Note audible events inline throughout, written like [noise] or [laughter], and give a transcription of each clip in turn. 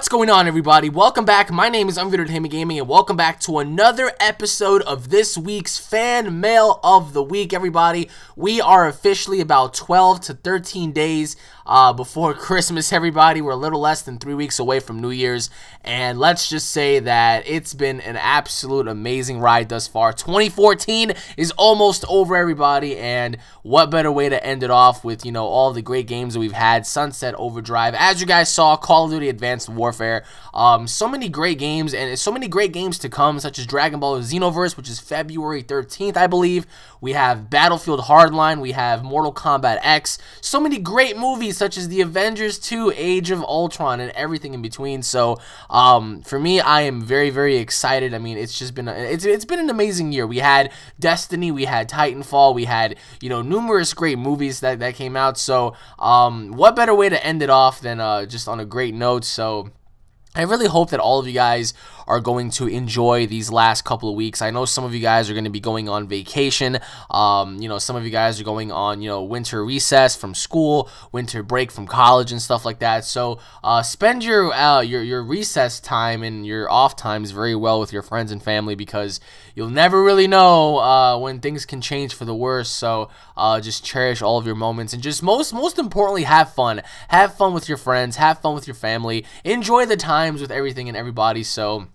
What's going on, everybody? Welcome back. My name is Unreal Entertainment Gaming, and welcome back to another episode of this week's Fan Mail of the Week, everybody. We are officially about 12 to 13 days uh, before Christmas, everybody. We're a little less than three weeks away from New Year's, and let's just say that it's been an absolute amazing ride thus far. 2014 is almost over, everybody, and what better way to end it off with, you know, all the great games that we've had. Sunset Overdrive, as you guys saw, Call of Duty Advanced Warfare. Um, so many great games and so many great games to come, such as Dragon Ball Xenoverse, which is February 13th, I believe. We have Battlefield Hardline. We have Mortal Kombat X. So many great movies, such as The Avengers 2, Age of Ultron, and everything in between. So, um, for me, I am very, very excited. I mean, it's just been a, it's it's been an amazing year. We had Destiny, we had Titanfall, we had you know numerous great movies that that came out. So, um, what better way to end it off than uh, just on a great note? So. I really hope that all of you guys are going to enjoy these last couple of weeks. I know some of you guys are going to be going on vacation. Um, you know, some of you guys are going on, you know, winter recess from school, winter break from college and stuff like that. So uh, spend your, uh, your, your recess time and your off times very well with your friends and family because you'll never really know uh, when things can change for the worse. So uh, just cherish all of your moments and just most, most importantly, have fun. Have fun with your friends. Have fun with your family. Enjoy the times with everything and everybody. So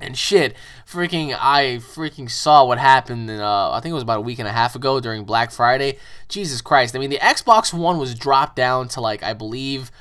and shit, freaking, I freaking saw what happened. Uh, I think it was about a week and a half ago during Black Friday. Jesus Christ! I mean, the Xbox One was dropped down to like I believe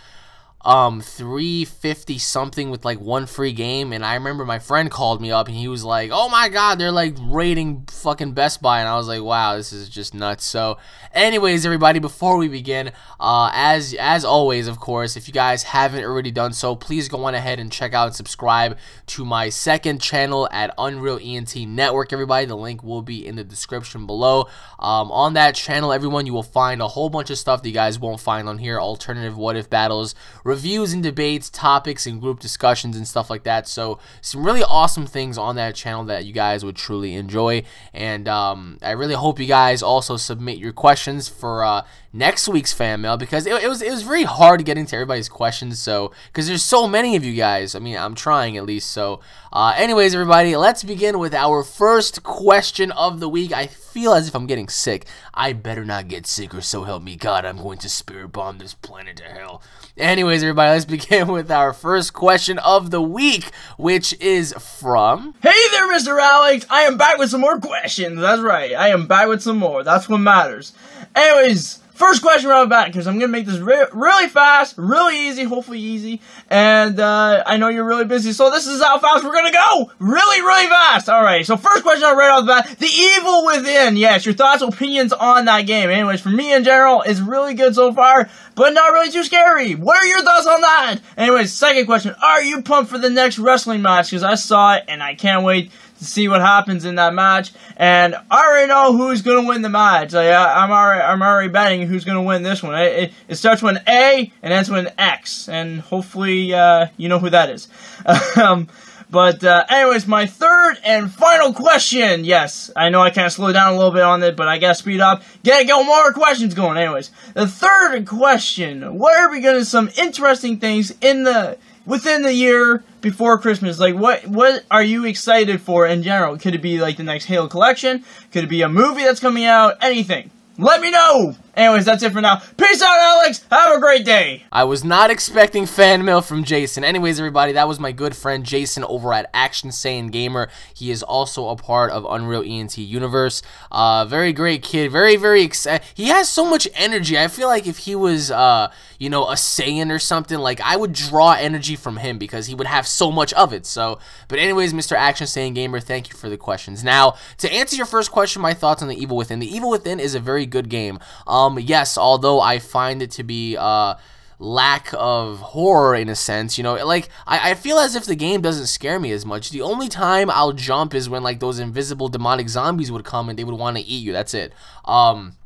um 350 something with like one free game and I remember my friend called me up and he was like oh my god they're like rating fucking Best Buy and I was like wow this is just nuts. So anyways everybody before we begin uh as as always of course if you guys haven't already done so please go on ahead and check out and subscribe to my second channel at Unreal ENT Network everybody. The link will be in the description below. Um on that channel everyone you will find a whole bunch of stuff that you guys won't find on here alternative what if battles reviews and debates, topics and group discussions and stuff like that. So some really awesome things on that channel that you guys would truly enjoy. And um, I really hope you guys also submit your questions for uh, next week's fan mail because it, it, was it was very hard getting to everybody's questions. So because there's so many of you guys. I mean, I'm trying at least. So, uh, anyways, everybody, let's begin with our first question of the week. I feel as if I'm getting sick. I better not get sick, or so help me God, I'm going to spirit bomb this planet to hell. Anyways, everybody, let's [laughs] begin with our first question of the week, which is from. Hey there, Mr. Alex! I am back with some more questions. That's right, I am back with some more. That's what matters. Anyways, First question right back, because I'm going to make this re really fast, really easy, hopefully easy, and uh, I know you're really busy, so this is how fast we're going to go! Really, really fast! Alright, so first question right off the bat, The Evil Within, yes, your thoughts, opinions on that game. Anyways, for me in general, it's really good so far, but not really too scary. What are your thoughts on that? Anyways, second question, are you pumped for the next wrestling match? Because I saw it, and I can't wait to see what happens in that match. And I already know who's going to win the match. Like, I, am already, I'm already betting who's going to win this one. It, it, it, starts with an A and ends with an X. And hopefully, uh, you know who that is. [laughs] um, but, uh, anyways, my third and final question. Yes, I know I kind of slowed down a little bit on it, but I gotta speed up. Get get more questions going. Anyways, the third question. What are we gonna some interesting things in the within the year before Christmas, like what what are you excited for in general? Could it be like the next Halo collection? Could it be a movie that's coming out? Anything? Let me know! Anyways, that's it for now. Peace out, Alex! Have a great day! I was not expecting fan mail from Jason. Anyways, everybody, that was my good friend Jason over at Action Saiyan Gamer. He is also a part of Unreal ENT Universe. Uh, very great kid. Very, very excited. He has so much energy. I feel like if he was, uh, you know, a Saiyan or something, like, I would draw energy from him because he would have so much of it. So, but anyways, Mr. Action Saiyan Gamer, thank you for the questions. Now, to answer your first question, my thoughts on The Evil Within. The Evil Within is a very good game. Um, um, yes, although I find it to be uh, lack of horror in a sense, you know, like I, I feel as if the game doesn't scare me as much. The only time I'll jump is when like those invisible demonic zombies would come and they would want to eat you. That's it. Um,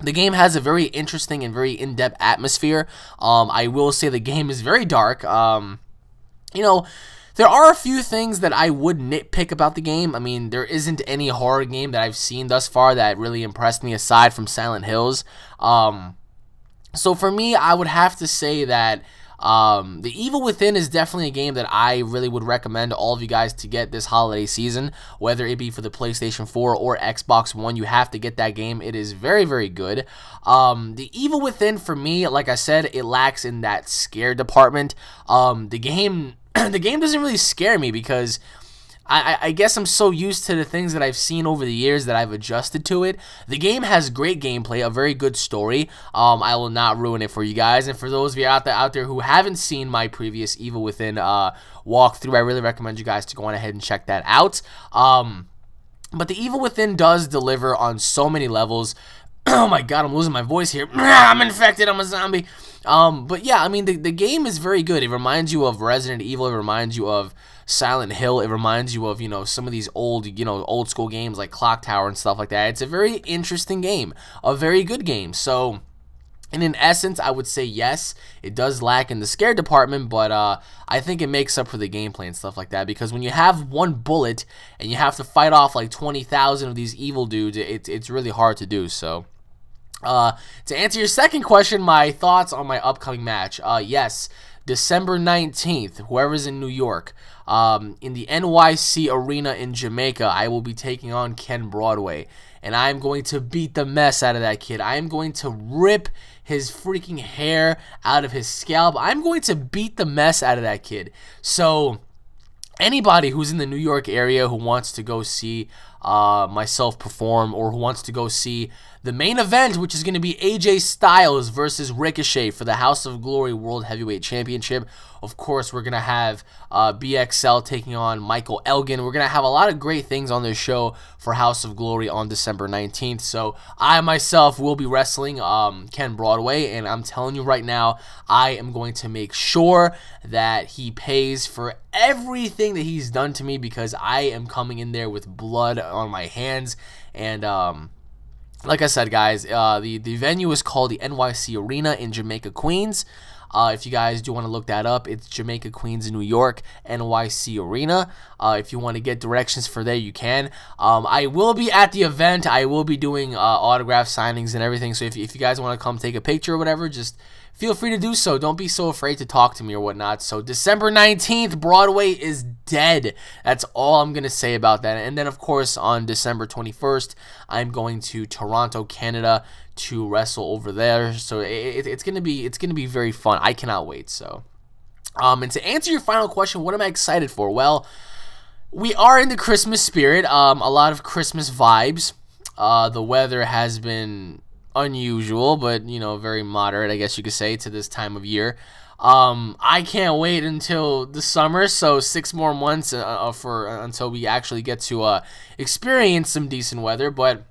the game has a very interesting and very in-depth atmosphere. Um, I will say the game is very dark. Um, you know, there are a few things that I would nitpick about the game. I mean, there isn't any horror game that I've seen thus far that really impressed me aside from Silent Hills. Um, so for me, I would have to say that Um, the Evil Within is definitely a game that I really would recommend all of you guys to get this holiday season, whether it be for the PlayStation 4 or Xbox One. You have to get that game. It is very, very good. Um, the Evil Within, for me, like I said, it lacks in that scare department. Um, the game, [clears throat] the game doesn't really scare me because I, I, guess I'm so used to the things that I've seen over the years that I've adjusted to it. The game has great gameplay, a very good story. Um, I will not ruin it for you guys. And for those of you out there out there who haven't seen my previous Evil Within uh, walkthrough, I really recommend you guys to go on ahead and check that out. Um, but the Evil Within does deliver on so many levels. [clears throat] oh my god, I'm losing my voice here. [clears throat] I'm infected, I'm a zombie. Um, but yeah, I mean, the, the game is very good. It reminds you of Resident Evil. It reminds you of Silent Hill. It reminds you of, you know, some of these old, you know, old school games like Clock Tower and stuff like that. It's a very interesting game, a very good game. So, and in essence, I would say yes, it does lack in the scare department, but uh, I think it makes up for the gameplay and stuff like that. Because when you have one bullet and you have to fight off like 20,000 of these evil dudes, it, it's really hard to do. So, uh, to answer your second question, my thoughts on my upcoming match. Uh, yes, December 19th, whoever's in New York, um, in the NYC Arena in Jamaica, I will be taking on Ken Broadway. And I am going to beat the mess out of that kid. I am going to rip his freaking hair out of his scalp. I'm going to beat the mess out of that kid. So, anybody who's in the New York area who wants to go see uh, myself perform or who wants to go see the main event, which is going to be AJ Styles versus Ricochet for the House of Glory World Heavyweight Championship. Of course, we're going to have uh, BXL taking on Michael Elgin. We're going to have a lot of great things on this show for House of Glory on December 19th. So I myself will be wrestling um, Ken Broadway, and I'm telling you right now, I am going to make sure that he pays for everything that he's done to me because I am coming in there with blood on my hands and um like I said, guys, uh, the the venue is called the NYC Arena in Jamaica, Queens. Uh, if you guys do want to look that up, it's Jamaica, Queens, New York, NYC Arena. Uh, if you want to get directions for there, you can. Um, I will be at the event. I will be doing uh, autograph signings and everything. So if, if you guys want to come take a picture or whatever, just feel free to do so. Don't be so afraid to talk to me or whatnot. So December 19th, Broadway is dead. That's all I'm going to say about that. And then, of course, on December 21st, I'm going to Toronto, Canada to wrestle over there. So it, it, it's going to be it's going to be very fun. I cannot wait. So um, and to answer your final question, what am I excited for? Well, we are in the Christmas spirit. Um, a lot of Christmas vibes. Uh, the weather has been unusual, but you know, very moderate, I guess you could say, to this time of year. Um, I can't wait until the summer, so six more months uh, uh for uh, until we actually get to uh, experience some decent weather. But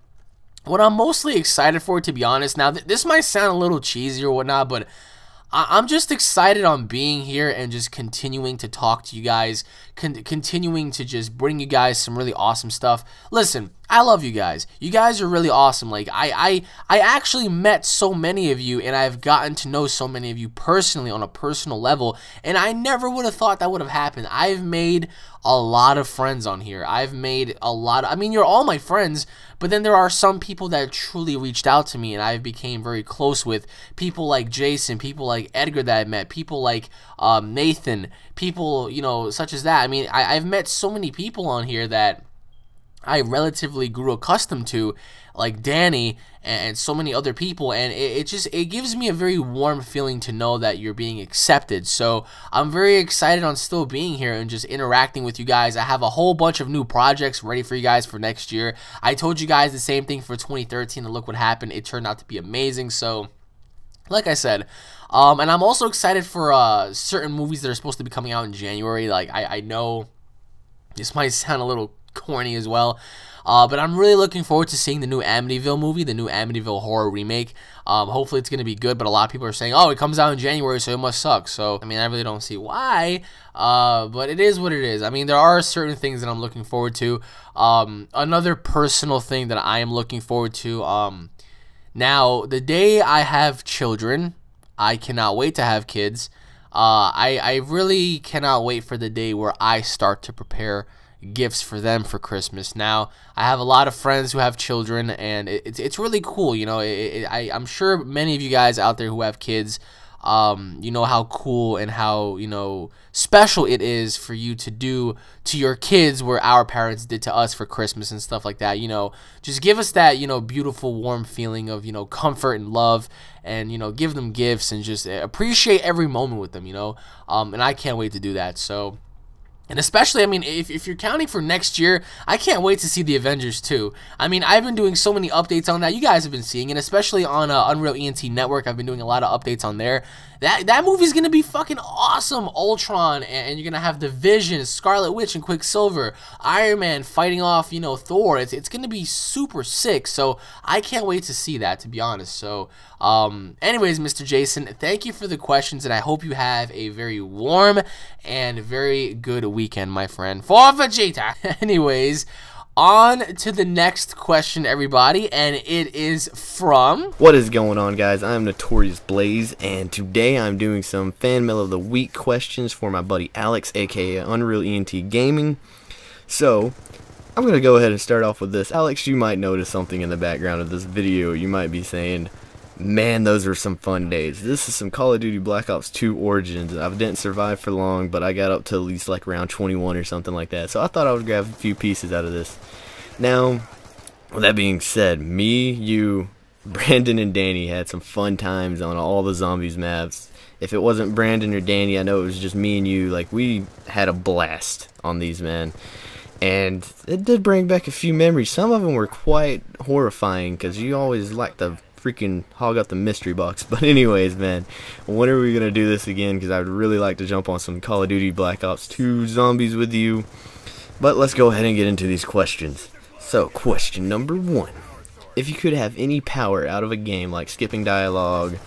what I'm mostly excited for, to be honest, now th this might sound a little cheesy or whatnot, but I- am just excited on being here and just continuing to talk to you guys, con continuing to just bring you guys some really awesome stuff. Listen, I love you guys. You guys are really awesome. Like I, I, I actually met so many of you, and I've gotten to know so many of you personally on a personal level, and I never would have thought that would have happened. I've made a lot of friends on here. I've made a lot. Of, I mean, you're all my friends, but then there are some people that truly reached out to me, and I became very close with people like Jason, people like Edgar that I met, people like um, Nathan, people you know such as that. I mean, I, I've met so many people on here that I relatively grew accustomed to, like Danny and so many other people, and it, it, just it gives me a very warm feeling to know that you're being accepted. So I'm very excited on still being here and just interacting with you guys. I have a whole bunch of new projects ready for you guys for next year. I told you guys the same thing for 2013, and look what happened. It turned out to be amazing. So like I said, um, and I'm also excited for uh, certain movies that are supposed to be coming out in January. Like I, I know this might [laughs] sound a little corny as well. Uh, but I'm really looking forward to seeing the new Amityville movie, the new Amityville horror remake. Um, hopefully it's going to be good, but a lot of people are saying, oh, it comes out in January, so it must suck. So, I mean, I really don't see why, uh, but it is what it is. I mean, there are certain things that I'm looking forward to. Um, another personal thing that I am looking forward to. Um, now, the day I have children, I cannot wait to have kids. Uh, I, I really cannot wait for the day where I start to prepare gifts for them for Christmas. Now, I have a lot of friends who have children, and it's, it's really cool. You know, it, it, I, I'm sure many of you guys out there who have kids um, you know how cool and how you know special it is for you to do to your kids where our parents did to us for Christmas and stuff like that. You know, just give us that you know beautiful, warm feeling of you know comfort and love, and you know give them gifts and just appreciate every moment with them. You know, um, and I can't wait to do that. So. And especially, I mean, if, if you're counting for next year, I can't wait to see the Avengers 2. I mean, I've been doing so many updates on that. You guys have been seeing it, especially on uh, Unreal ENT Network. I've been doing a lot of updates on there. That that movie's gonna be fucking awesome. Ultron, and, you're gonna have the Vision, Scarlet Witch, and Quicksilver, Iron Man fighting off, you know, Thor. It's it's gonna be super sick. So I can't wait to see that, to be honest. So, um, anyways, Mr. Jason, thank you for the questions, and I hope you have a very warm and very good weekend, my friend. For Vegeta. [laughs] anyways. On to the next question, everybody, and it is from. What is going on, guys? I'm Notorious Blaze, and today I'm doing some fan mail of the week questions for my buddy Alex, aka Unreal ENT Gaming. So, I'm going to go ahead and start off with this. Alex, you might notice something in the background of this video. You might be saying, Man, those were some fun days. This is some Call of Duty Black Ops 2 Origins. I didn't survive for long, but I got up to at least like round 21 or something like that. So I thought I would grab a few pieces out of this. Now, with that being said, me, you, [laughs] Brandon, and Danny had some fun times on all the zombies maps. If it wasn't Brandon or Danny, I know it was just me and you. Like, we had a blast on these, man. And it did bring back a few memories. Some of them were quite horrifying because you always like to freaking hog up the mystery box. [laughs] But anyways, man, when are we gonna do this again? Because I would really like to jump on some Call of Duty Black Ops 2 zombies with you. But let's go ahead and get into these questions. So, question number one: If you could have any power out of a game, like skipping dialogue,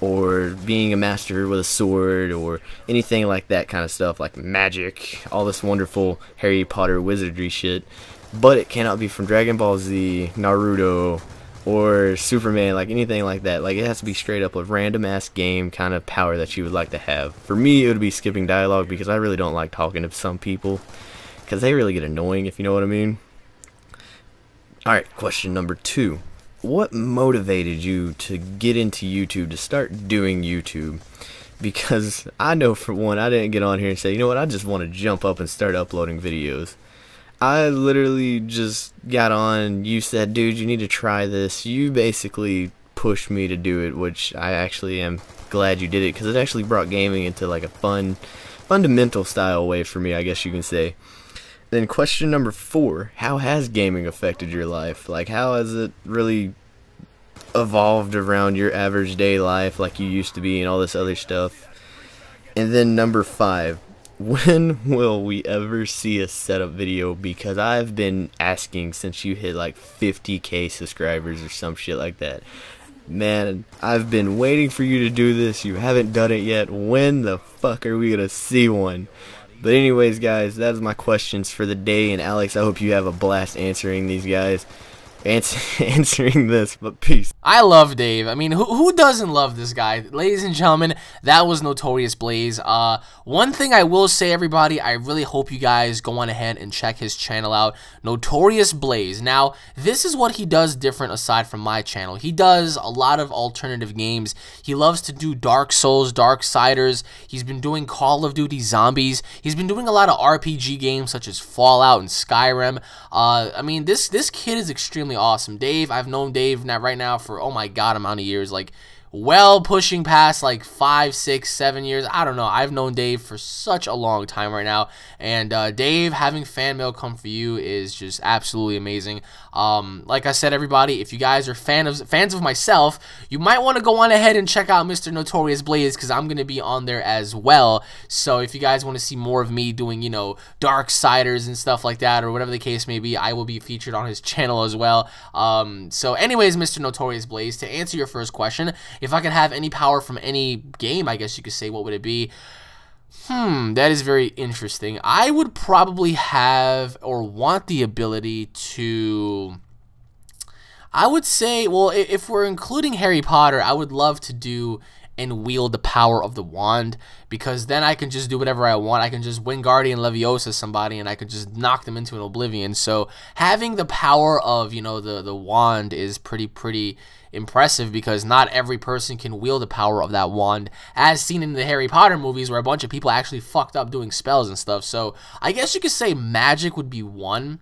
or being a master with a sword, or anything like that kind of stuff, like magic, all this wonderful Harry Potter wizardry shit, but it cannot be from Dragon Ball Z, Naruto, or Superman, like anything like that. Like it has to be straight up a random ass game kind of power that you would like to have. For me, it would be skipping dialogue because I really don't like talking to some people because they really get annoying, if you know what I mean. Alright, question number two. What motivated you to get into YouTube, to start doing YouTube? Because I know for one, I didn't get on here and say, you know what, I just want to jump up and start uploading videos. I literally just got on. You said, dude, you need to try this. You basically pushed me to do it, which I actually am glad you did it because it actually brought gaming into like a fun, fundamental style way for me, I guess you can say. Then question number four: How has gaming affected your life? Like, how has it really evolved around your average day life, like you used to be, and all this other stuff? And then number five: when [laughs] will we ever see a setup video because I've been asking since you hit like 50k subscribers or some shit like that. Man, I've been waiting for you to do this. You haven't done it yet. When the fuck are we gonna see one? But anyways, guys, that is my questions for the day. And Alex, I hope you have a blast answering these guys. [laughs] answering this, but peace. I love Dave. I mean, who, who doesn't love this guy? Ladies and gentlemen, that was Notorious Blaze. Uh, one thing I will say, everybody, I really hope you guys go on ahead and check his channel out, Notorious Blaze. Now, this is what he does different aside from my channel. He does a lot of alternative games. He loves to do Dark Souls, Darksiders. He's been doing Call of Duty Zombies. He's been doing a lot of RPG games such as Fallout and Skyrim. Uh, I mean, this this kid is extremely awesome. Dave, I've known Dave now right now for oh my god amount of years. Like well pushing past like five, six, seven years. I don't know. I've known Dave for such a long time right now. And uh, Dave, having fan mail come for you is just absolutely amazing. Um, like I said, everybody, if you guys are fan of fans of myself, you might want to go on ahead and check out Mr. Notorious Blaze because I'm going to be on there as well. So if you guys want to see more of me doing, you know, Darksiders and stuff like that or whatever the case may be, I will be featured on his channel as well. Um, so anyways, Mr. Notorious Blaze, to answer your first question, if I could have any power from any game, I guess you could say, what would it be? Hmm, that is very interesting. I would probably have or want the ability to. I would say, well, if we're including Harry Potter, I would love to do and wield the power of the wand because then I can just do whatever I want. I can just Wingardium Leviosa somebody and I can just knock them into an oblivion. So having the power of, you know, the, the wand is pretty, pretty impressive because not every person can wield the power of that wand, as seen in the Harry Potter movies, where a bunch of people actually fucked up doing spells and stuff. So I guess you could say magic would be one.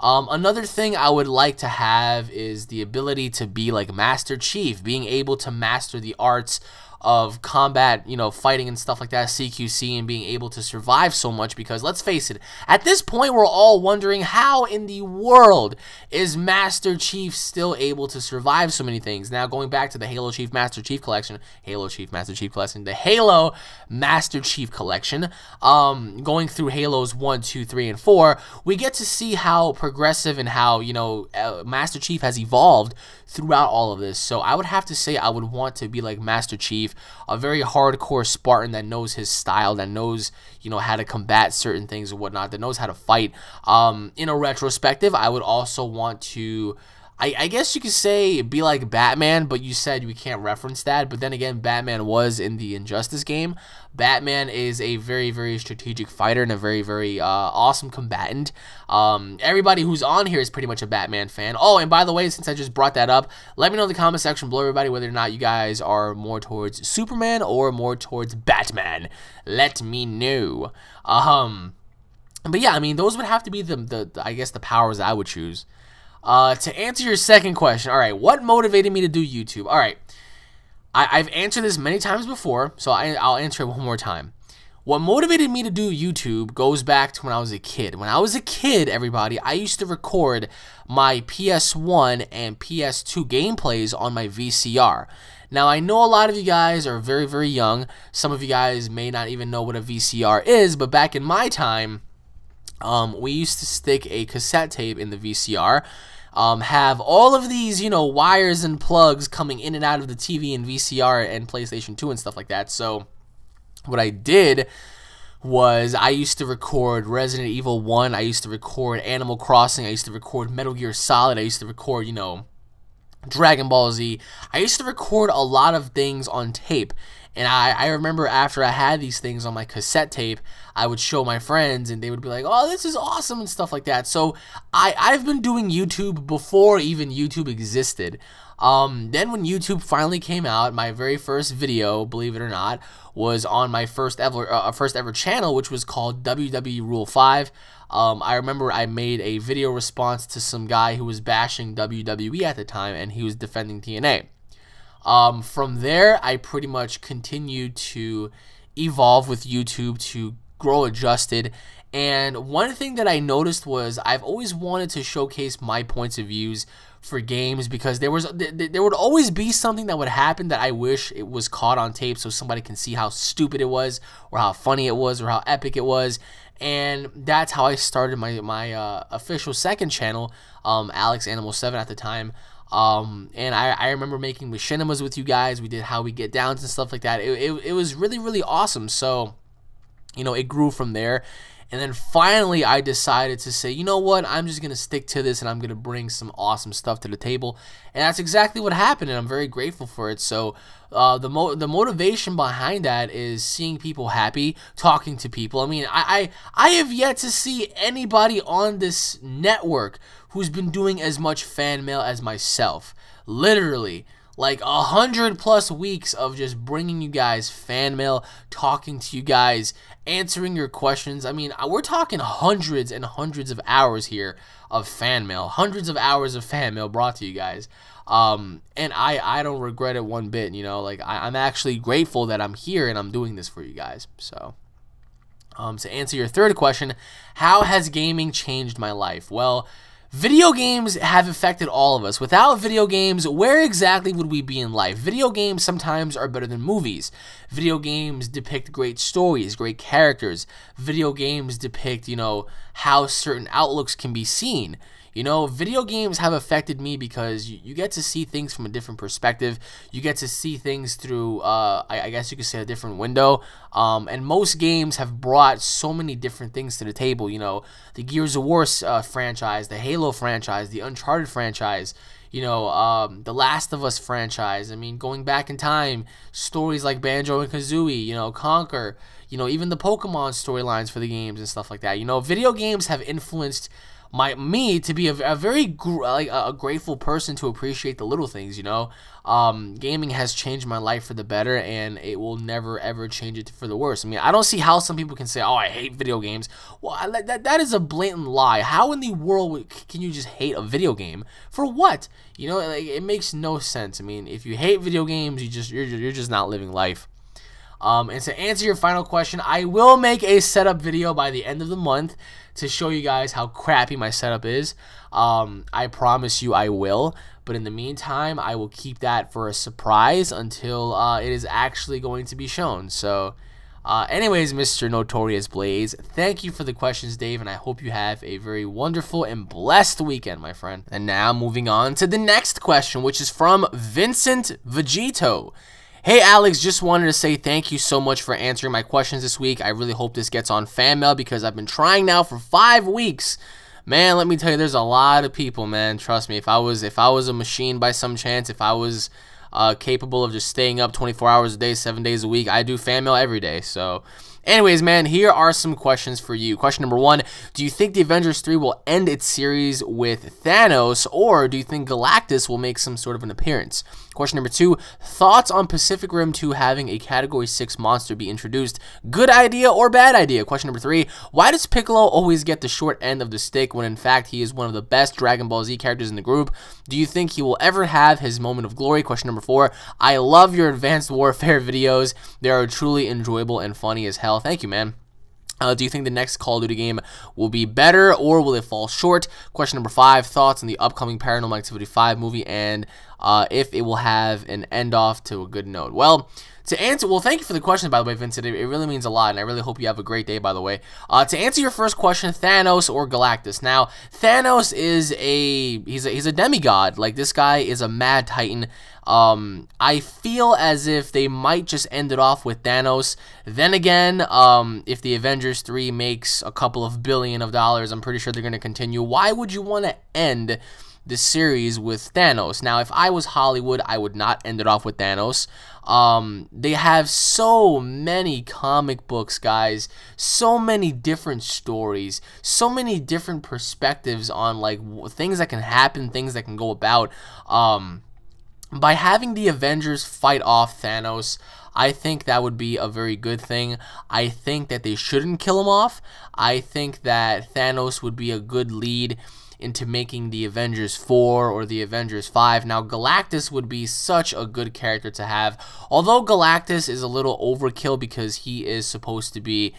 Um, another thing I would like to have is the ability to be like Master Chief, being able to master the arts of combat, you know, fighting and stuff like that, CQC, and being able to survive so much because let's face it, at this point, we're all wondering how in the world is Master Chief still able to survive so many things. Now, going back to the Halo Chief Master Chief collection, Halo Chief Master Chief collection, the Halo Master Chief collection, um, going through Halos 1, 2, 3, and 4, we get to see how progressive and how, you know, uh, Master Chief has evolved throughout all of this. So I would have to say I would want to be like Master Chief, a very hardcore Spartan that knows his style, that knows, you know, how to combat certain things and whatnot, that knows how to fight. Um, in a retrospective, I would also want to I, I guess you could say be like Batman, but you said we can't reference that. But then again, Batman was in the Injustice game. Batman is a very, very strategic fighter and a very, very uh, awesome combatant. Um, everybody who's on here is pretty much a Batman fan. Oh, and by the way, since I just brought that up, let me know in the comment section below, everybody, whether or not you guys are more towards Superman or more towards Batman. Let me know. Um, but yeah, I mean, those would have to be the, the, the I guess, the powers I would choose. Uh, to answer your second question, all right, what motivated me to do YouTube? All right, I, have answered this many times before, so I, I'll answer it one more time. What motivated me to do YouTube goes back to when I was a kid. When I was a kid, everybody, I used to record my PS1 and PS2 gameplays on my VCR. Now, I know a lot of you guys are very, very young. Some of you guys may not even know what a VCR is, but back in my time, um, we used to stick a cassette tape in the VCR, um, have all of these, you know, wires and plugs coming in and out of the TV and VCR and PlayStation 2 and stuff like that. So, what I did was I used to record Resident Evil 1, I used to record Animal Crossing, I used to record Metal Gear Solid, I used to record, you know, Dragon Ball Z. I used to record a lot of things on tape. And I, I remember after I had these things on my cassette tape, I would show my friends and they would be like, oh, this is awesome and stuff like that. So I, I've been doing YouTube before even YouTube existed. Um, then when YouTube finally came out, my very first video, believe it or not, was on my first ever uh, first ever channel, which was called WWE Rule 5. Um, I remember I made a video response to some guy who was bashing WWE at the time, and he was defending TNA. Um, from there, I pretty much continued to evolve with YouTube to grow adjusted. And one thing that I noticed was I've always wanted to showcase my points of views for games because there was there would always be something that would happen that I wish it was caught on tape so somebody can see how stupid it was or how funny it was or how epic it was and that's how I started my my uh, official second channel um, Alex Animal 7 at the time um, and I, I remember making machinimas with you guys. We did how we get downs and stuff like that. It, it, it was really, really awesome. So, you know, it grew from there. And then finally, I decided to say, you know what? I'm just going to stick to this and I'm going to bring some awesome stuff to the table. And that's exactly what happened. And I'm very grateful for it. So, uh, the, mo- the motivation behind that is seeing people happy, talking to people. I mean, I, I, I have yet to see anybody on this network who's been doing as much fan mail as myself. Literally like a hundred plus weeks of just bringing you guys fan mail, talking to you guys, answering your questions. I mean, we're talking hundreds and hundreds of hours here of fan mail, hundreds of hours of fan mail brought to you guys. Um, and I, I don't regret it one bit, you know, like I, I'm actually grateful that I'm here and I'm doing this for you guys. So, um, to answer your third question, how has gaming changed my life? Well, Video games have affected all of us. Without video games, where exactly would we be in life? Video games sometimes are better than movies. Video games depict great stories, great characters. Video games depict, you know, how certain outlooks can be seen. You know, video games have affected me because you, you get to see things from a different perspective. You get to see things through, uh, I, I, guess you could say, a different window. Um, and most games have brought so many different things to the table. You know, the Gears of War uh, franchise, the Halo franchise, the Uncharted franchise you know, um, the Last of Us franchise. I mean, going back in time, stories like Banjo and Kazooie, you know, Conker, you know, even the Pokemon storylines for the games and stuff like that. You know, video games have influenced my me to be a, a very gr- like a, grateful person to appreciate the little things you know? Um, gaming has changed my life for the better and it will never ever change it for the worse. I mean i don't see how some people can say oh i hate video games. Well I, that, that is a blatant lie. How in the world can you just hate a video game? For what? You know like, it makes no sense. I mean if you hate video games you just you're, you're just not living life um, and to answer your final question, I will make a setup video by the end of the month to show you guys how crappy my setup is. Um, I promise you I will. But in the meantime, I will keep that for a surprise until uh, it is actually going to be shown. So, uh, anyways, Mr. Notorious Blaze, thank you for the questions, Dave, and I hope you have a very wonderful and blessed weekend, my friend. And now, moving on to the next question, which is from Vincent Vegito. Hey Alex, just wanted to say thank you so much for answering my questions this week. I really hope this gets on fan mail because I've been trying now for five weeks. Man, let me tell you, there's a lot of people, man. Trust me, if I was if I was a machine by some chance, if I was uh, capable of just staying up 24 hours a day, seven days a week, I do fan mail every day. So Anyways, man, here are some questions for you. Question number one Do you think the Avengers 3 will end its series with Thanos, or do you think Galactus will make some sort of an appearance? Question number two Thoughts on Pacific Rim 2 having a Category 6 monster be introduced? Good idea or bad idea? Question number three Why does Piccolo always get the short end of the stick when in fact he is one of the best Dragon Ball Z characters in the group? Do you think he will ever have his moment of glory? Question number four I love your Advanced Warfare videos. They are truly enjoyable and funny as hell. Thank you, man. Uh, do you think the next Call of Duty game will be better or will it fall short? Question number five Thoughts on the upcoming Paranormal Activity 5 movie and uh, if it will have an end off to a good note? Well, to answer, well, thank you for the question, by the way, Vincent. It, really means a lot, and I really hope you have a great day, by the way. Uh, to answer your first question, Thanos or Galactus. Now, Thanos is a he's a he's a demigod. Like this guy is a mad titan. Um, I feel as if they might just end it off with Thanos. Then again, um, if the Avengers 3 makes a couple of billion of dollars, I'm pretty sure they're going to continue. Why would you want to end the series with Thanos. Now, if I was Hollywood, I would not end it off with Thanos. Um, they have so many comic books, guys. So many different stories. So many different perspectives on like things that can happen, things that can go about. Um, by having the Avengers fight off Thanos, I think that would be a very good thing. I think that they shouldn't kill him off. I think that Thanos would be a good lead into making the Avengers 4 or the Avengers 5. Now, Galactus would be such a good character to have. Although Galactus is a little overkill because he is supposed to be,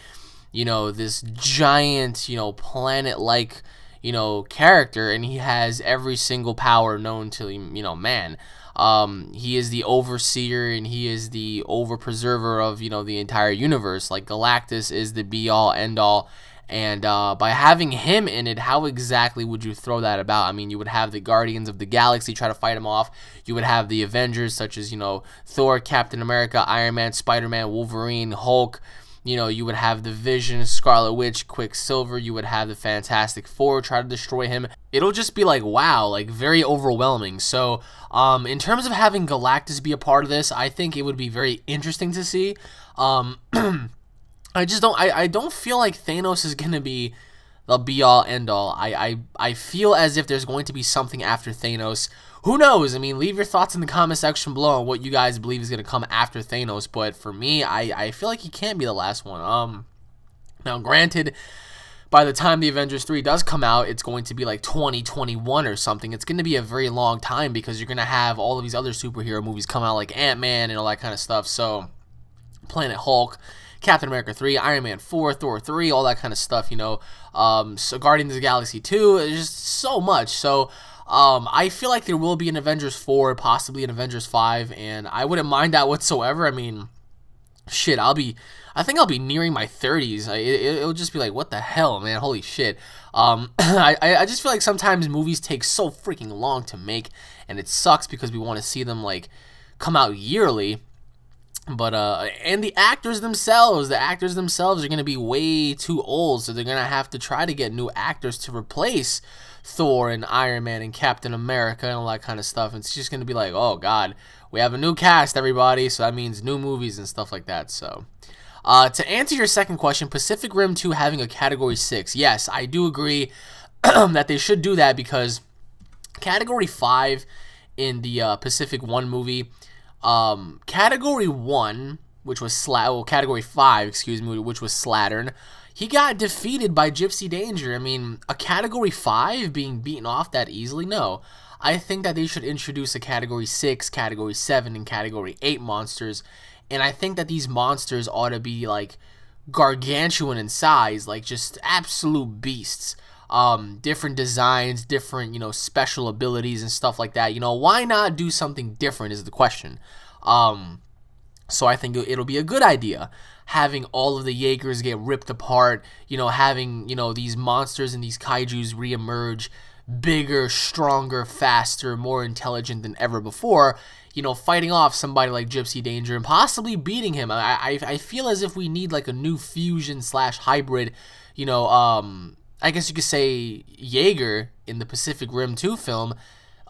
you know, this giant, you know, planet like, you know, character, and he has every single power known to, you know, man. Um, he is the overseer and he is the over preserver of, you know, the entire universe. Like, Galactus is the be all, end all and uh, by having him in it, how exactly would you throw that about? I mean, you would have the Guardians of the Galaxy try to fight him off. You would have the Avengers, such as, you know, Thor, Captain America, Iron Man, Spider Man, Wolverine, Hulk. You know, you would have the Vision, Scarlet Witch, Quicksilver. You would have the Fantastic Four try to destroy him. It'll just be like, wow, like very overwhelming. So, um, in terms of having Galactus be a part of this, I think it would be very interesting to see. Um, [clears throat] I just don't I, I don't feel like Thanos is gonna be the be all end all. I, I I feel as if there's going to be something after Thanos. Who knows? I mean, leave your thoughts in the comment section below on what you guys believe is gonna come after Thanos. But for me, I, I feel like he can't be the last one. Um now granted by the time the Avengers 3 does come out, it's going to be like 2021 or something. It's going to be a very long time because you're going to have all of these other superhero movies come out like Ant-Man and all that kind of stuff. So, Planet Hulk, Captain America 3, Iron Man 4, Thor 3, all that kind of stuff, you know. Um, so Guardians of the Galaxy 2, just so much. So um, I feel like there will be an Avengers 4, possibly an Avengers 5, and I wouldn't mind that whatsoever. I mean, shit, I'll be, I think I'll be nearing my 30s. I, it, will just be like, what the hell, man? Holy shit. Um, [clears throat] I, I just feel like sometimes movies take so freaking long to make, and it sucks because we want to see them, like, come out yearly but uh and the actors themselves the actors themselves are going to be way too old so they're going to have to try to get new actors to replace thor and iron man and captain america and all that kind of stuff. And it's just going to be like oh god we have a new cast everybody. So that means new movies and stuff like that so. Uh, to answer your second question pacific rim 2 having a category 6 yes i do agree [clears throat] that they should do that because Category 5 in the uh, Pacific 1 movie, um, Category 1, which was Slat, well, Category 5, excuse me, which was Slattern, he got defeated by Gypsy Danger. I mean, a Category 5 being beaten off that easily? No. I think that they should introduce a Category 6, Category 7, and Category 8 monsters, and I think that these monsters ought to be, like, gargantuan in size, like, just absolute beasts um, different designs, different, you know, special abilities and stuff like that. You know, why not do something different is the question. Um, so I think it'll be a good idea having all of the Jaegers get ripped apart, you know, having, you know, these monsters and these kaijus reemerge bigger, stronger, faster, more intelligent than ever before, you know, fighting off somebody like Gypsy Danger and possibly beating him. I, I, I feel as if we need like a new fusion slash hybrid, you know, um, I guess you could say Jaeger in the Pacific Rim 2 film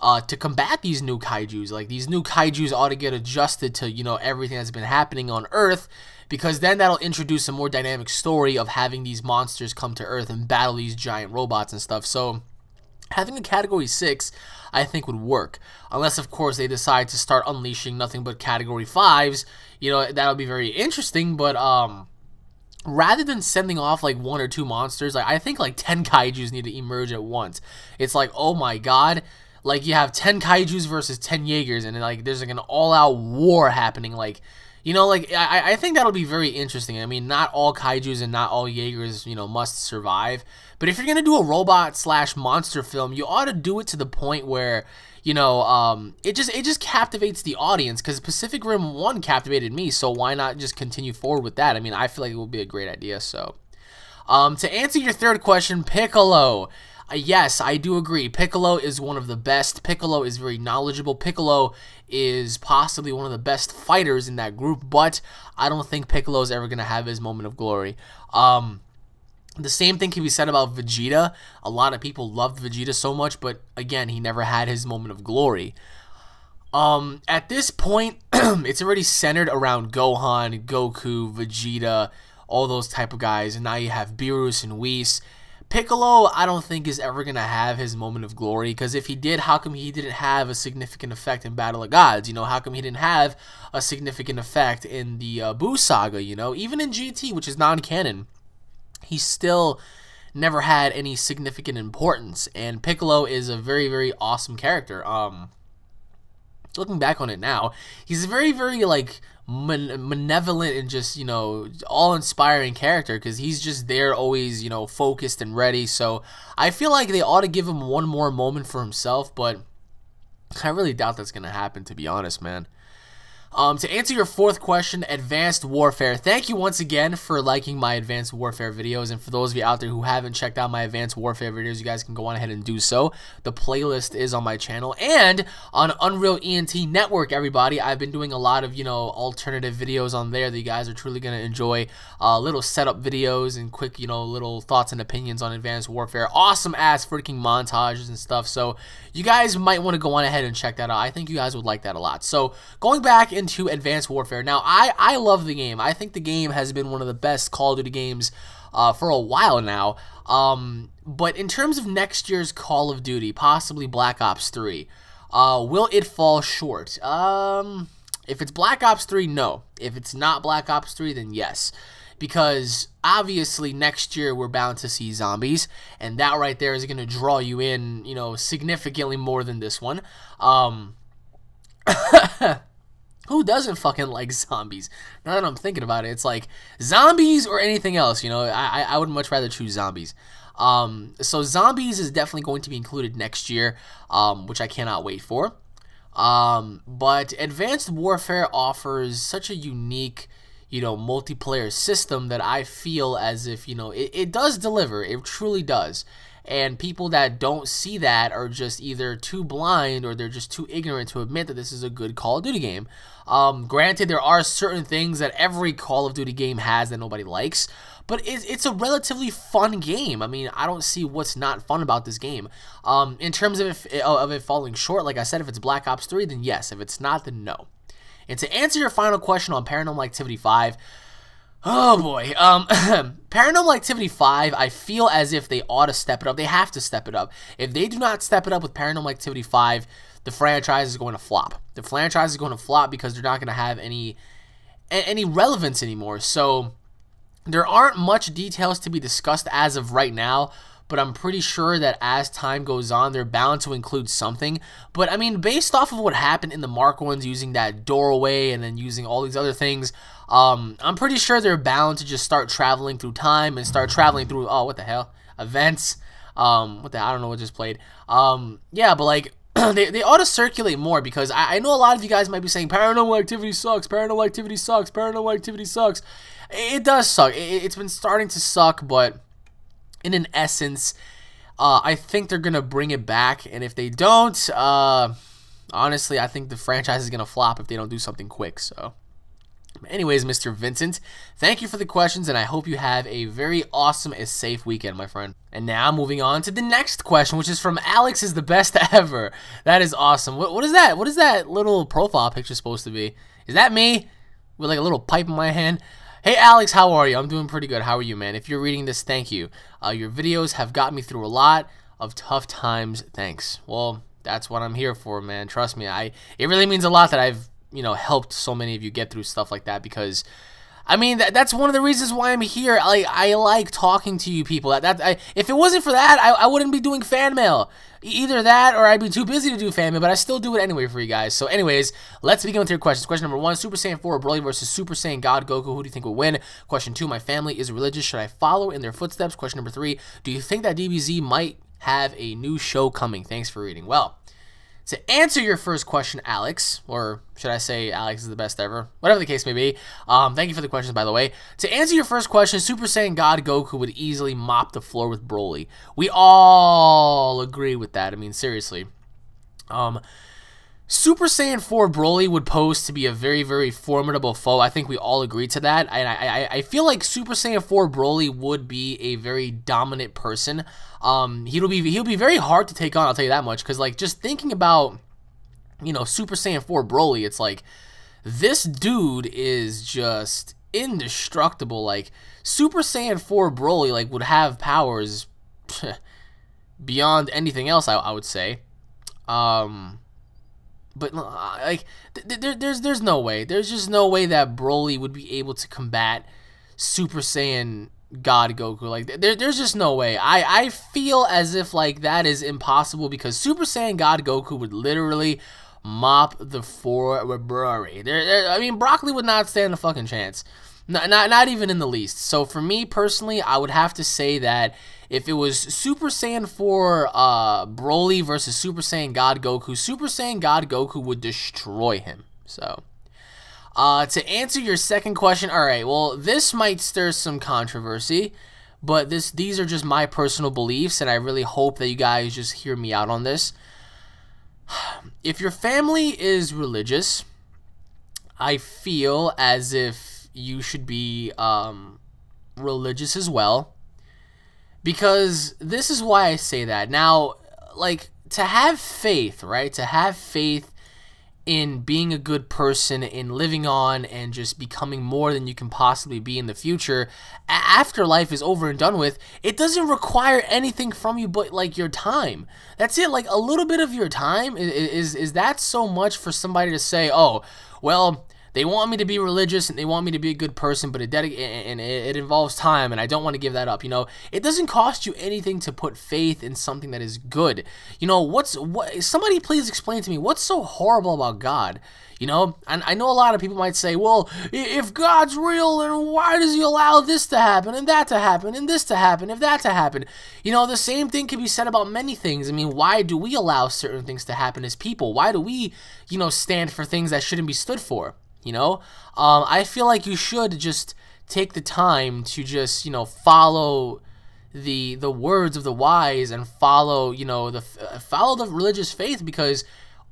uh, to combat these new kaijus. Like these new kaijus ought to get adjusted to you know everything that's been happening on Earth, because then that'll introduce a more dynamic story of having these monsters come to Earth and battle these giant robots and stuff. So having a Category Six, I think would work, unless of course they decide to start unleashing nothing but Category Fives. You know that'll be very interesting, but um rather than sending off like one or two monsters, like I think like 10 kaijus need to emerge at once. It's like, oh my god, like you have 10 kaijus versus 10 Jaegers, and like there's like an all-out war happening. Like, you know, like I, I think that'll be very interesting. I mean, not all kaijus and not all Jaegers, you know, must survive. But if you're gonna do a robot slash monster film, you ought to do it to the point where you know, um, it just it just captivates the audience because Pacific Rim One captivated me, so why not just continue forward with that? I mean, I feel like it would be a great idea. So, um, to answer your third question, Piccolo. Uh, yes, I do agree. Piccolo is one of the best. Piccolo is very knowledgeable. Piccolo is possibly one of the best fighters in that group, but I don't think Piccolo is ever going to have his moment of glory. Um, the same thing can be said about Vegeta. A lot of people loved Vegeta so much, but again, he never had his moment of glory. Um, at this point, [clears throat] it's already centered around Gohan, Goku, Vegeta, all those type of guys, and now you have Beerus and Whis. Piccolo, I don't think is ever gonna have his moment of glory because if he did, how come he didn't have a significant effect in Battle of Gods? You know, how come he didn't have a significant effect in the uh, Buu saga? You know, even in GT, which is non-canon he still never had any significant importance. And Piccolo is a very, very awesome character. Um, looking back on it now, he's a very, very like malevolent and just you know all inspiring character because he's just there always you know focused and ready. So I feel like they ought to give him one more moment for himself, but I really doubt that's gonna happen. To be honest, man. Um, to answer your fourth question, Advanced Warfare. Thank you once again for liking my Advanced Warfare videos. And for those of you out there who haven't checked out my Advanced Warfare videos, you guys can go on ahead and do so. The playlist is on my channel and on Unreal ENT Network, everybody. I've been doing a lot of, you know, alternative videos on there that you guys are truly going to enjoy. Uh, little setup videos and quick, you know, little thoughts and opinions on Advanced Warfare. Awesome ass freaking montages and stuff. So you guys might want to go on ahead and check that out. I think you guys would like that a lot. So going back into Advanced Warfare. Now, I, I love the game. I think the game has been one of the best Call of Duty games uh, for a while now. Um, but in terms of next year's Call of Duty, possibly Black Ops 3, uh, will it fall short? Um, if it's Black Ops 3, no. If it's not Black Ops 3, then yes. Because obviously next year we're bound to see zombies, and that right there is going to draw you in, you know, significantly more than this one. Um, [laughs] who doesn't fucking like zombies? Now that I'm thinking about it, it's like zombies or anything else. You know, I I would much rather choose zombies. Um, so zombies is definitely going to be included next year, um, which I cannot wait for. Um, but Advanced Warfare offers such a unique, you know, multiplayer system that I feel as if you know it, it does deliver. It truly does. And people that don't see that are just either too blind or they're just too ignorant to admit that this is a good Call of Duty game. Um, granted, there are certain things that every Call of Duty game has that nobody likes, but it's, it's a relatively fun game. I mean, I don't see what's not fun about this game. Um, in terms of it, of it falling short, like I said, if it's Black Ops 3, then yes. If it's not, then no. And to answer your final question on Paranormal Activity 5, oh boy, um, [clears throat] Paranormal Activity 5, I feel as if they ought to step it up. They have to step it up. If they do not step it up with Paranormal Activity 5, the franchise is going to flop. The franchise is going to flop because they're not going to have any any relevance anymore. So there aren't much details to be discussed as of right now, but I'm pretty sure that as time goes on, they're bound to include something. But I mean, based off of what happened in the Marked Ones, using that doorway and then using all these other things, um, I'm pretty sure they're bound to just start traveling through time and start traveling through oh what the hell events. Um, what the I don't know what just played. Um, yeah, but like [clears throat] they, they ought to circulate more because I, I know a lot of you guys might be saying paranormal activity sucks, paranormal activity sucks, paranormal activity sucks. It, it does suck. It, it's been starting to suck, but in an essence, uh, I think they're gonna bring it back, and if they don't, uh, honestly, I think the franchise is gonna flop if they don't do something quick. So. Anyways, Mr. Vincent, thank you for the questions, and I hope you have a very awesome and safe weekend, my friend. And now, moving on to the next question, which is from Alex is the best [laughs] ever. That is awesome. What, what is that? What is that little profile picture supposed to be? Is that me? With like a little pipe in my hand? Hey Alex, how are you? I'm doing pretty good. How are you, man? If you're reading this, thank you. Uh, your videos have got me through a lot of tough times. Thanks. Well, that's what I'm here for, man. Trust me. I it really means a lot that I've you know helped so many of you get through stuff like that because I mean that, that's one of the reasons why I'm here. Like I like talking to you people. That, that I, if it wasn't for that, I, I wouldn't be doing fan mail. Either that or I'd be too busy to do fan mail, but I still do it anyway for you guys. So anyways, let's begin with your questions. Question number one, Super Saiyan 4 Broly versus Super Saiyan God Goku. Who do you think will win? Question two, my family is religious. Should I follow in their footsteps? Question number three, do you think that DBZ might have a new show coming? Thanks for reading. Well, to answer your first question, Alex, or should I say Alex is the best ever? Whatever the case may be. Um, thank you for the questions, by the way. To answer your first question, Super Saiyan God Goku would easily mop the floor with Broly. We all agree with that. I mean, seriously. Um, Super Saiyan 4 Broly would pose to be a very, very formidable foe. I think we all agree to that. And I, I, I feel like Super Saiyan 4 Broly would be a very dominant person. Um, he'll be he'll be very hard to take on. I'll tell you that much. Because like just thinking about, you know, Super Saiyan 4 Broly, it's like this dude is just indestructible. Like Super Saiyan 4 Broly, like would have powers [laughs] beyond anything else. I, I would say. Um but uh, like th- th- there's there's no way. There's just no way that Broly would be able to combat Super Saiyan God Goku. Like there, there's just no way. I I feel as if like that is impossible because Super Saiyan God Goku would literally mop the floor with Broly. There, there, I mean, Broccoli would not stand a fucking chance. Not, not, not even in the least. So for me personally, I would have to say that if it was Super Saiyan 4 uh, Broly versus Super Saiyan God Goku, Super Saiyan God Goku would destroy him. So, uh, to answer your second question, all right, well, this might stir some controversy, but this these are just my personal beliefs, and I really hope that you guys just hear me out on this. [sighs] If your family is religious, I feel as if you should be um, religious as well. Because this is why I say that. Now, like, to have faith, right? To have faith in being a good person, in living on, and just becoming more than you can possibly be in the future after life is over and done with, it doesn't require anything from you but like your time. That's it. Like a little bit of your time is is, is that so much for somebody to say, oh, well, they want me to be religious and they want me to be a good person, but it and it involves time, and I don't want to give that up. You know, it doesn't cost you anything to put faith in something that is good. You know, what's what? Somebody please explain to me what's so horrible about God. You know, and I know a lot of people might say, well, if God's real, then why does he allow this to happen and that to happen and this to happen, if that to happen? You know, the same thing can be said about many things. I mean, why do we allow certain things to happen as people? Why do we, you know, stand for things that shouldn't be stood for? You know, um, I feel like you should just take the time to just you know follow the the words of the wise and follow you know the follow the religious faith because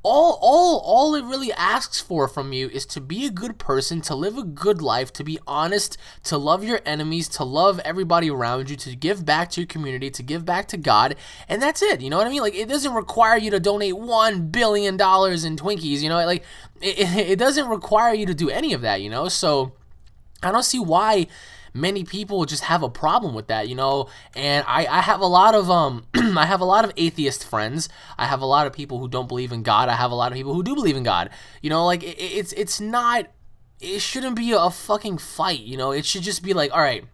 all all all it really asks for from you is to be a good person to live a good life to be honest to love your enemies to love everybody around you to give back to your community to give back to god and that's it you know what i mean? Like it doesn't require you to donate one billion dollars in twinkies you know like it, [laughs] it doesn't require you to do any of that you know? So i don't see why many people just have a problem with that, you know. And I, I have a lot of um [clears throat] I have a lot of atheist friends. I have a lot of people who don't believe in God. I have a lot of people who do believe in God. You know, like it, it's it's not it shouldn't be a fucking fight, you know. It should just be like, all right,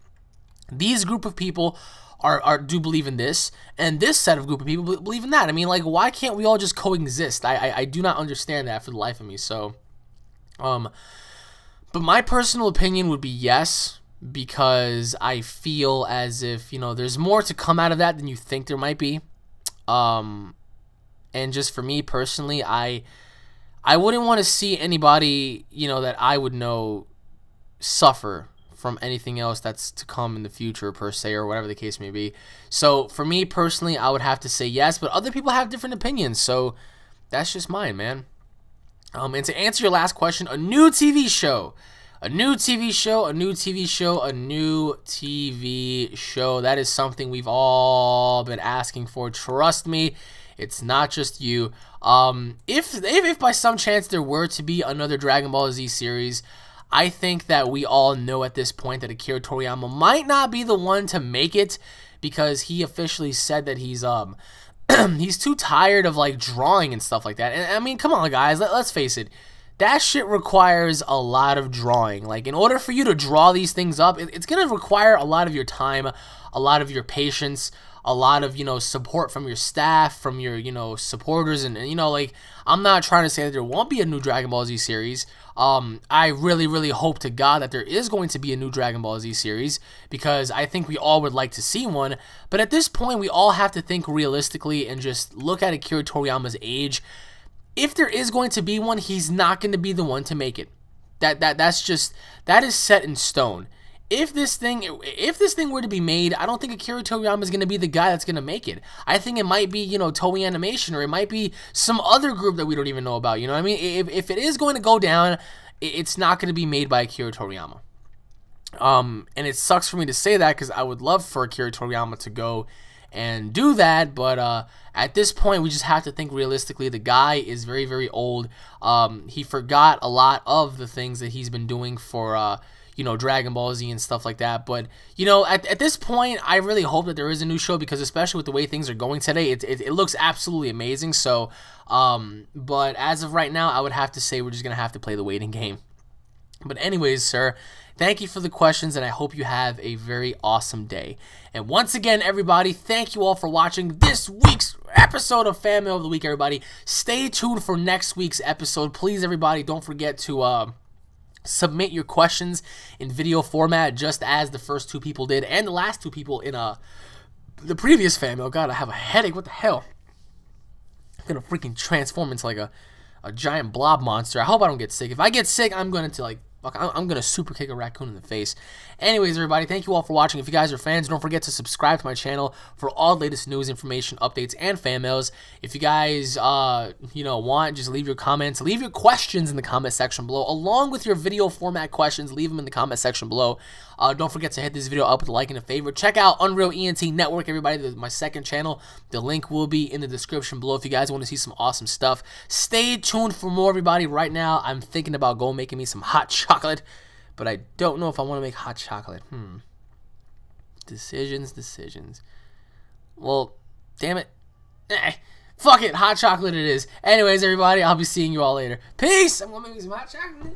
these group of people are, are do believe in this, and this set of group of people believe in that. I mean, like, why can't we all just coexist? I, I, I do not understand that for the life of me. So, um, but my personal opinion would be yes, because I feel as if you know there's more to come out of that than you think there might be. Um, and just for me personally, I I wouldn't want to see anybody you know that I would know suffer from anything else that's to come in the future per se or whatever the case may be. So for me personally, I would have to say yes, but other people have different opinions, so that's just mine, man. Um, and to answer your last question, a new TV show. A new TV show, a new TV show, a new TV show. That is something we've all been asking for. Trust me, it's not just you. Um, if, if, if by some chance there were to be another Dragon Ball Z series, I think that we all know at this point that Akira Toriyama might not be the one to make it because he officially said that he's um [clears throat] he's too tired of like drawing and stuff like that. And I mean, come on guys, let, let's face it. That shit requires a lot of drawing. Like in order for you to draw these things up, it, it's going to require a lot of your time, a lot of your patience, a lot of you know support from your staff from your you know supporters. And, and, you know like i'm not trying to say that there won't be a new dragon ball z series. Um i really really hope to god that there is going to be a new dragon ball z series because i think we all would like to see one. But at this point we all have to think realistically and just look at akira toriyama's age if there is going to be one he's not going to be the one to make it that that that's just that is set in stone if this thing if this thing were to be made, I don't think Akira Toriyama is going to be the guy that's going to make it. I think it might be, you know, Toei Animation or it might be some other group that we don't even know about, you know what I mean? If, if it is going to go down, it's not going to be made by Akira Toriyama. Um, and it sucks for me to say that because I would love for Akira Toriyama to go and do that, but uh, at this point, we just have to think realistically. The guy is very, very old. Um, he forgot a lot of the things that he's been doing for uh, you know, Dragon Ball Z and stuff like that. But, you know, at, at this point, I really hope that there is a new show because, especially with the way things are going today, it, it, it looks absolutely amazing. So, um, but as of right now, I would have to say we're just going to have to play the waiting [laughs] game. But, anyways, sir, thank you for the questions, and I hope you have a very awesome day. And once again, everybody, thank you all for watching this week's episode of Fan Mail of the Week, everybody. Stay tuned for next week's episode. Please, everybody, don't forget to. Uh, submit your questions in video format just as the first two people did and the last two people in uh the previous fan mail. God, I have a headache. What the hell? I'm gonna freaking transform into like a, a giant blob monster. I hope I don't get sick. If I get sick, I'm going to like Fuck, I'm gonna super kick a raccoon in the face. Anyways, everybody, thank you all for watching. If you guys are fans, don't forget to subscribe to my channel for all the latest news, information, updates, and fan mails. If you guys, uh, you know, want, just leave your comments, leave your questions in the comment section below, along with your video format questions. Leave them in the comment section below. Uh, don't forget to hit this video up with a like and a favorite. Check out Unreal ENT Network, everybody. My second channel. The link will be in the description below if you guys want to see some awesome stuff. Stay tuned for more, everybody. Right now, I'm thinking about going making me some hot [laughs] chocolate, but I don't know if I want to make hot chocolate. Hmm. Decisions, decisions. Well, damn it. Eh, fuck it, hot chocolate it is. Anyways, everybody, I'll be seeing you all later. Peace! I'm gonna make me some hot chocolate.